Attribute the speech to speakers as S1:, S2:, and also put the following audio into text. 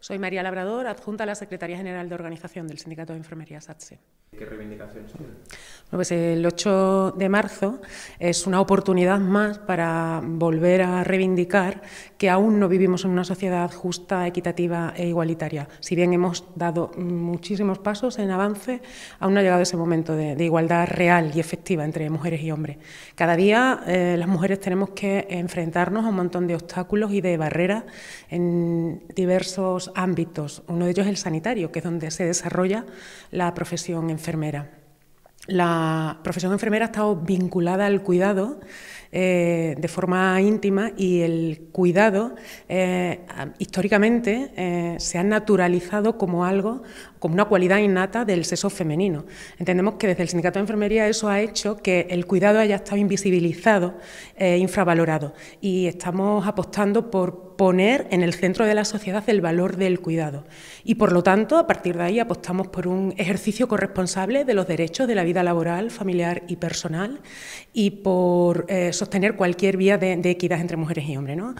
S1: Soy María Labrador, adjunta a la Secretaría General de Organización del Sindicato de Enfermería SATSE.
S2: ¿Qué reivindicaciones tienen?
S1: Pues el 8 de marzo es una oportunidad más para volver a reivindicar que aún no vivimos en una sociedad justa, equitativa e igualitaria. Si bien hemos dado muchísimos pasos en avance, aún no ha llegado ese momento de, igualdad real y efectiva entre mujeres y hombres. Cada día eh, las mujeres tenemos que enfrentarnos a un montón de obstáculos y de barreras en diversos ámbitos. Uno de ellos es el sanitario, que es donde se desarrolla la profesión enfermera. La profesión enfermera ha estado vinculada al cuidado eh, de forma íntima y el cuidado eh, históricamente eh, se ha naturalizado como algo, como una cualidad innata del sexo femenino. Entendemos que desde el Sindicato de Enfermería eso ha hecho que el cuidado haya estado invisibilizado, infravalorado y estamos apostando por poner en el centro de la sociedad el valor del cuidado. Y por lo tanto, a partir de ahí apostamos por un ejercicio corresponsable de los derechos de la vida laboral, familiar y personal y por sostener cualquier vía de, equidad entre mujeres y hombres. ¿no?